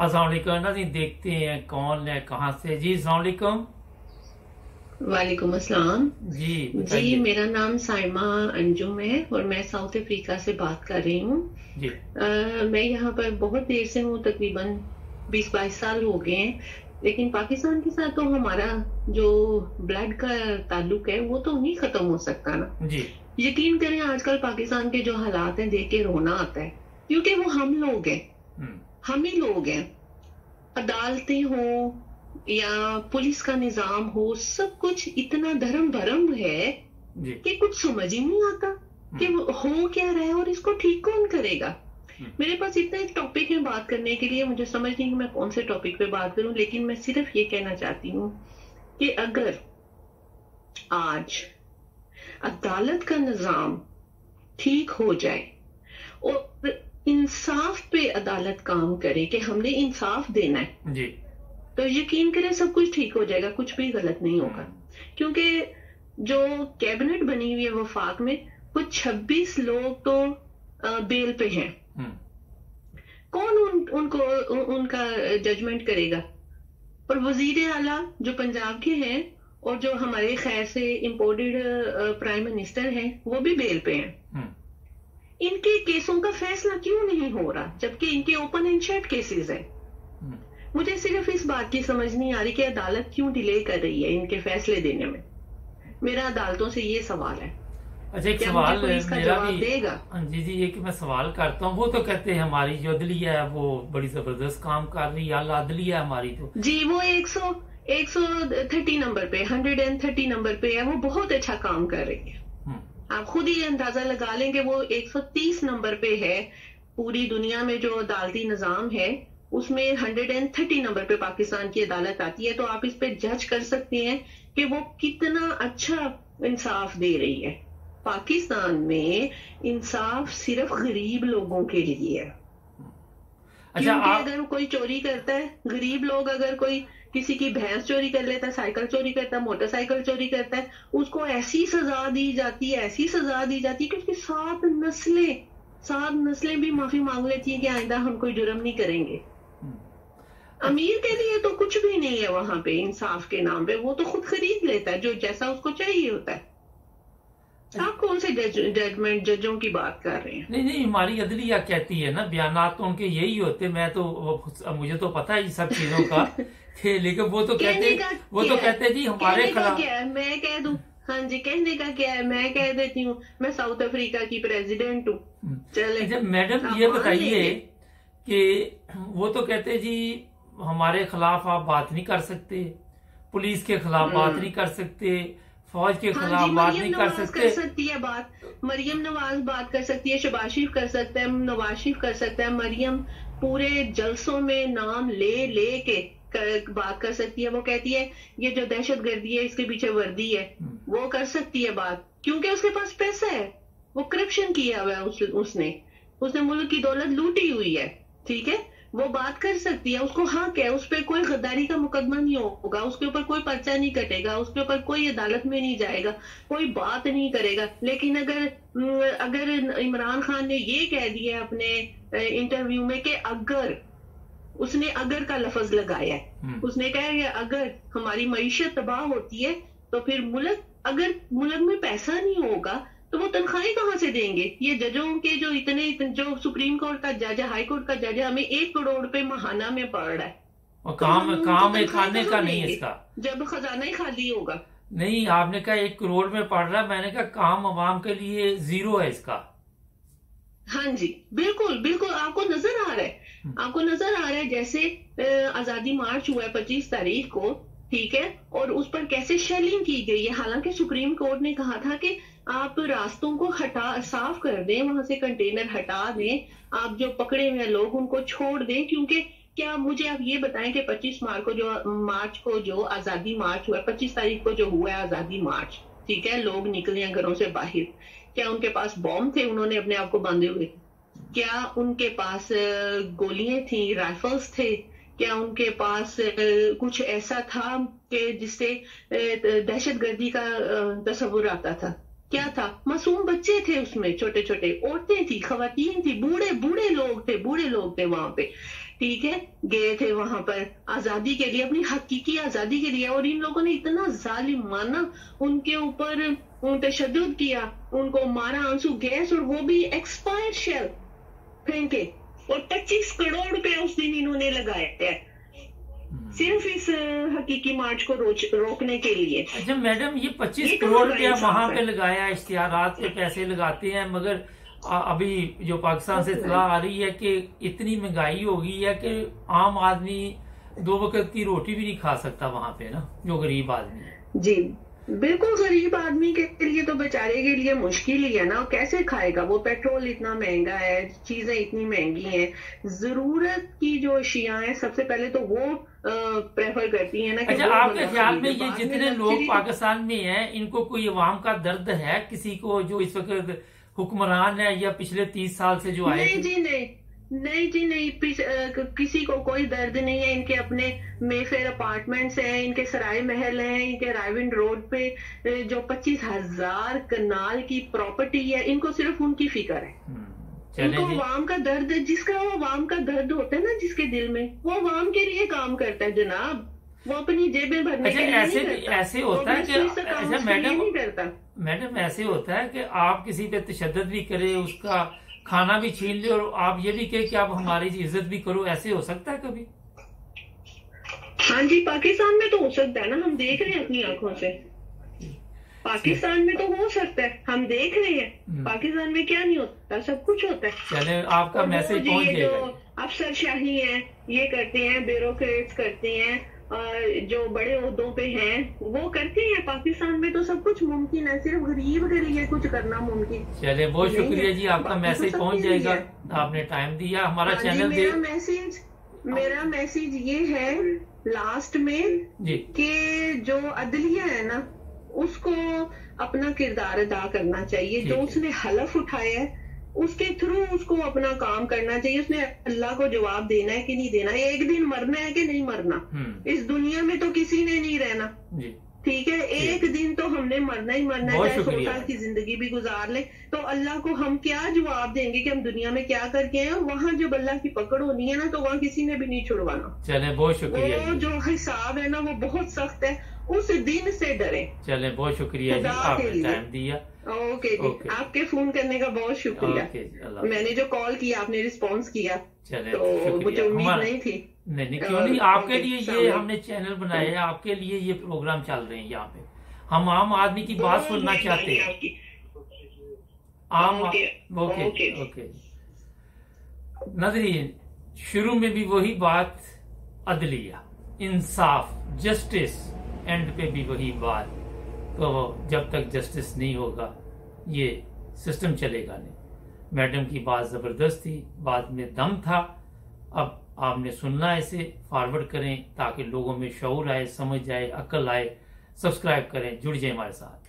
असलाकुम देखते हैं कौन है कहाँ से? जी असलाकुम वालेकुम अस्सलाम। जी जी मेरा नाम साइमा अंजुम है और मैं साउथ अफ्रीका से बात कर रही हूँ। मैं यहाँ पर बहुत देर से हूँ तकरीबन 20-22 साल हो गए हैं। लेकिन पाकिस्तान के साथ तो हमारा जो ब्लड का ताल्लुक है वो तो नहीं खत्म हो सकता ना। जी। यकीन करें आजकल पाकिस्तान के जो हालात हैं देख के रोना आता है। क्योंकि वो हम लोग हैं। हम्म, हम ही लोग हैं। अदालतें हो या पुलिस का निज़ाम हो सब कुछ इतना धर्म भरम है कि कुछ समझ ही नहीं आता कि हो क्या रहा है और इसको ठीक कौन करेगा। हम्म। मेरे पास इतना एक टॉपिक है बात करने के लिए मुझे समझ नहीं कि मैं कौन से टॉपिक पे बात करूँ लेकिन मैं सिर्फ़ ये कहना चाहती हूँ कि अगर आज अदालत का निज़ाम ठीक हो जाए और इंसाफ पे अदालत काम करे कि हमने इंसाफ देना है। जी। तो यकीन करें सब कुछ ठीक हो जाएगा कुछ भी गलत नहीं होगा। क्योंकि जो कैबिनेट बनी हुई है वफाक में वो 26 लोग तो बेल पे हैं। हम्म, कौन उन, उनको उन, उनका जजमेंट करेगा? और वज़ीर आला जो पंजाब के हैं और जो हमारे खैर से इम्पोर्टेड प्राइम मिनिस्टर हैं वो भी बेल पे हैं। हम्म, इनके केसों का फैसला क्यों नहीं हो रहा जबकि इनके ओपन एंड शट केसेस हैं? हम्म। मुझे सिर्फ़ इस बात की समझ नहीं आ रही कि अदालत क्यों डिले कर रही है इनके फैसले देने में। मेरा अदालतों से ये सवाल है। अच्छा एक सवाल मेरा भी देगा? हाँ, जी जी एक मैं सवाल करता हूँ वो तो कहते हैं हमारी जो अदलिया है वो बड़ी ज़बरदस्त काम कर रही है अदलिया हमारी तो। जी वो 100 130 नंबर पे 130 नंबर पे है वो बहुत अच्छा काम कर रही है। आप खुद ही अंदाज़ा लगा लेंगे वो 130 नंबर पे है। पूरी दुनिया में जो अदालती निज़ाम है उसमें 130 नंबर पे पाकिस्तान की अदालत आती है। तो आप इस पे जज कर सकते हैं कि वो कितना अच्छा इंसाफ दे रही है। पाकिस्तान में इंसाफ सिर्फ़ गरीब लोगों के लिए है। अच्छा क्योंकि आप अगर कोई चोरी करता है गरीब लोग अगर कोई किसी की भैंस चोरी कर लेता है साइकिल चोरी करता है मोटरसाइकिल चोरी करता है उसको ऐसी सजा दी जाती है ऐसी सजा दी जाती है कि उसकी सात नस्लें सात नस्लें भी माफ़ी मांग लेती है कि आइंदा हम कोई जुर्म नहीं करेंगे। हम्म, अमीर के लिए तो कुछ भी नहीं है वहाँ पे इंसाफ के नाम पे वो तो खुद खरीद लेता है जो जैसा उसको चाहिए होता है। आप कौन से जजमेंट जजों की बात कर रहे हैं? नहीं नहीं हमारी अदलिया कहती है ना बयानात तो उनके यही होते मैं तो मुझे तो पता है सब चीज़ों का कि लेकिन वो तो कहते वो तो कहते जी हमारे खिलाफ है? मैं कह दूँ। हाँ जी कहने का क्या है? मैं कह देती हूँ मैं साउथ अफ्रीका की प्रेसिडेंट हूँ। हम्म। चले। अच्छा मैडम ये बताइए। कि वो तो कहते जी हमारे खिलाफ आप बात नहीं कर सकते पुलिस के खिलाफ बात नहीं कर सकते फौज के हाँ खिलाफ जी बात नहीं कर सकते। कर सकती है बात। मरियम नवाज़ बात कर सकती है शबाज शरीफ कर सकते है नवाज़ शरीफ कर सकते है। मरियम पूरे जलसों में नाम ले ले के कर, बात कर सकती है। वो कहती है ये जो दहशत गर्दी है इसके पीछे वर्दी है। हम्म। वो कर सकती है बात क्योंकि उसके पास पैसा है। वो करप्शन किया हुआ है उस, उसने। उसने मुल्क की दौलत लूटी हुई है ठीक है? वो बात कर सकती है। उसको हक है उस पर कोई गद्दारी का मुकदमा नहीं होगा। उसके ऊपर कोई पर्चा नहीं कटेगा उसके ऊपर कोई अदालत में नहीं जाएगा कोई बात नहीं करेगा। लेकिन अगर अगर इमरान खान ने ये कह दिया अपने इंटरव्यू में कि अगर उसने अगर का लफज लगाया है। हम्म, उसने कहा कि अगर हमारी मीशत तबाह होती है तो फिर मुल्क अगर मुल्क में पैसा नहीं होगा तो वो तनख्वाही कहाँ से देंगे? ये जजों के जो इतने, इतने जो सुप्रीम कोर्ट का जज है हाई कोर्ट का जज है हमें एक करोड़ रुपए महाना में पड़ रहा है। और काम तो काम एक खाने का नहीं है इसका। जब खजाना ही खाली होगा। नहीं आपने कहा एक करोड़ में पड़ रहा है मैंने कहा काम आवाम के लिए ज़ीरो है इसका। हाँ जी बिल्कुल बिल्कुल आपको नज़र आ रहा है। आपको नज़र आ रहा है जैसे आज़ादी मार्च हुआ है पच्चीस तारीख को, ठीक है? और उस पर कैसे शेलिंग की गई है? हालाँकि सुप्रीम कोर्ट ने कहा था कि आप रास्तों को हटा, साफ़ कर दें, वहाँ से कंटेनर हटा दें। आप जो पकड़े हुए लोग, उनको छोड़ दें, क्योंकि क्या मुझे आप ये बताएँ कि 25 मार्च को जो, मार्च को जो आज़ादी मार्च हुआ 25 तारीख को जो हुआ है आज़ादी मार्च, ठीक है? लोग निकले हैं घरों से बाहर। क्या उनके पास बॉम्ब थे? उन्होंने अपने आप को बांधे हुए। क्या उनके पास गोलियाँ थी राइफल्स थे? क्या उनके पास कुछ ऐसा था कि जिससे अ, दहशतगर्दी का तस्वुर आता था? क्या था? मासूम बच्चे थे उसमें छोटे छोटे औरतें थी खवातीन थी बूढ़े बूढ़े लोग थे बूढ़े लोग थे वहाँ पे। ठीक है? गए थे वहाँ पर आज़ादी के लिए अपनी हकीकी आज़ादी के लिए। और इन लोगों ने इतना जालिमाना उनके ऊपर तशद किया उनको मारा आँसू गैस और वो भी एक्सपायर्ड शेल फेंके और 25 करोड़ रुपए उस दिन इन्होंने लगाए हम्म। सिर्फ़ इस हकीकी मार्च को रोच, रोकने के लिए। अच्छा मैडम ये 25 करोड़ रुपया वहाँ पे लगाया इश्तिहारात पे पैसे लगाते हैं मगर अभी जो पाकिस्तान से सलाह आ रही है कि इतनी महँगाई हो गई है कि आम आदमी दो वक्त की रोटी भी नहीं खा सकता वहाँ पे ना जो गरीब आदमी है। जी। बिल्कुल गरीब आदमी के लिए तो बेचारे के लिए मुश्किल ही है ना। कैसे खाएगा? वो पेट्रोल इतना महँगा है चीज़ें इतनी महँगी हैं। ज़रूरत की जो अशिया है सबसे पहले तो वो प्रेफर करती है ना अच्छा आपके ख्याल में ये जितने लोग पाकिस्तान में हैं इनको कोई अवाम का दर्द है? किसी को जो इस वक्त हुक्मरान है या पिछले तीस साल से जो आए नहीं जी नहीं। नहीं जी नहीं किसी को कोई दर्द नहीं है। इनके अपने मेफेयर अपार्टमेंट्स हैं इनके सराय महल हैं इनके रायविंड रोड पे जो पच्चीस हज़ार कनाल की प्रॉपर्टी है इनको सिर्फ़ उनकी फ़िक्र है। हम्म, उनको वाम का दर्द जिसका वो वाम का दर्द होता है ना जिसके दिल में वो वाम के लिए काम करता है जनाब। वो अपनी जेबें भरने अच्छा, के लिए ऐसे ऐसे होता है कि अच्छा मैडम मैडम ऐसे होता है कि आप किसी पे तशद भी करे उसका खाना भी छीन ले और आप ये भी कहे कि आप हमारी इज़्ज़त भी करो ऐसे हो सकता है कभी? हाँ जी पाकिस्तान में तो हो सकता है ना हम देख रहे हैं अपनी आँखों से। पाकिस्तान में तो हो सकता है हम देख रहे हैं। हम्म। पाकिस्तान में क्या नहीं होता सब कुछ होता है। चले आपका मैसेज पहुँच जाएगा अफसर शाही है ये करते हैं ब्यूरोक्रेट्स करते हैं जो बड़े उहदों पे हैं वो करते हैं। पाकिस्तान में तो सब कुछ मुमकिन है सिर्फ़ गरीब के लिए कुछ करना मुमकिन। चलिए बहुत शुक्रिया जी आपका मैसेज पहुँच जाएगा। आपने टाइम दिया हमारा हाँ चैनल मेरा मैसेज मेरा मैसेज ये है लास्ट में कि जो अदलिया है ना उसको अपना किरदार अदा करना चाहिए। जो उसने हलफ उठाया है उसके थ्रू उसको अपना काम करना चाहिए। उसने अल्लाह को जवाब देना है कि नहीं देना। है एक दिन मरना है कि नहीं मरना? हम्म। इस दुनिया में तो किसी ने नहीं रहना। ठीक है? एक दिन तो हमने मरना ही मरना है चाहे सौ साल की ज़िंदगी भी गुजार ले। तो अल्लाह को हम क्या जवाब देंगे कि हम दुनिया में क्या करके हैं? और वहाँ जब अल्लाह की पकड़ होनी है ना तो वहाँ किसी ने भी नहीं छुड़वाना। चले बहुत शुक्रिया वो जो। हिसाब है ना वो बहुत सख्त है। उस दिन से डरे। चले बहुत शुक्रिया जी। आपने टाइम दिया। ओके जी. Okay. आपके फ़ोन करने का बहुत शुक्रिया. Okay, मैंने जो कॉल किया आपने रिस्पांस किया चले तो मुझे उम्मीद नहीं थी. नहीं नहीं क्यों नहीं? आपके लिए ये हमने चैनल बनाया है आपके लिए ये प्रोग्राम चल रहे हैं यहाँ पे. हम आम आदमी की बात सुनना चाहते हैं. आम ओके ओके नजरीन शुरू में भी वही बात अदलिया इंसाफ जस्टिस एंड पे भी वही बात. तो जब तक जस्टिस नहीं होगा, ये सिस्टम चलेगा नहीं। मैडम की बात ज़बरदस्त थी बात में दम था। अब आपने सुनना इसे फॉरवर्ड करें ताकि लोगों में शौर आए, समझ आए, अक्ल आए सब्सक्राइब करें, जुड़ जाए हमारे साथ।